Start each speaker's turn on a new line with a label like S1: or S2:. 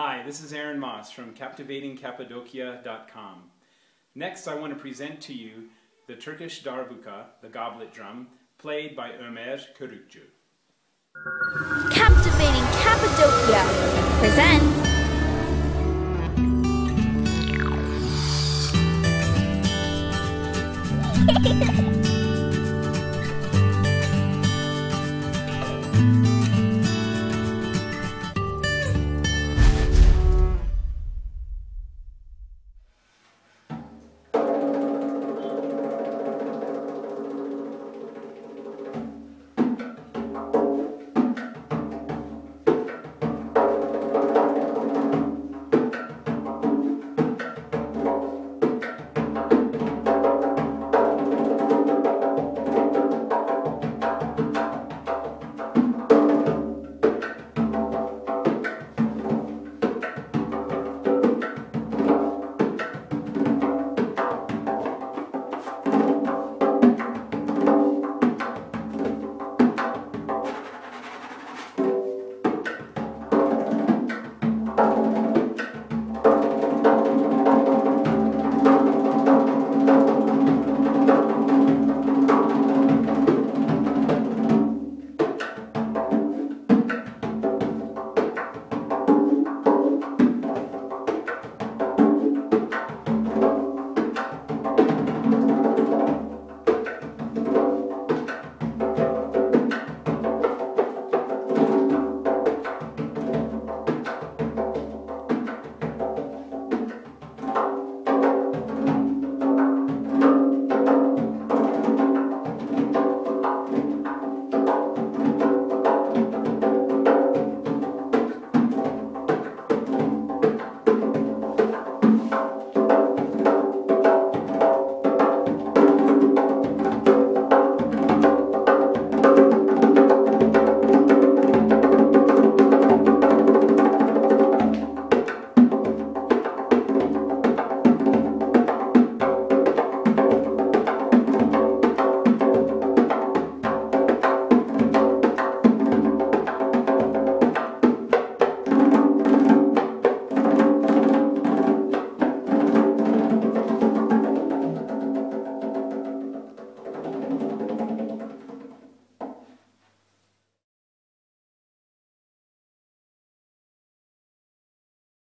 S1: Hi, this is Aaron Moss from CaptivatingCappadocia.com. Next, I want to present to you the Turkish darbuka, the goblet drum, played by Ömer Körükçü.
S2: Captivating Cappadocia presents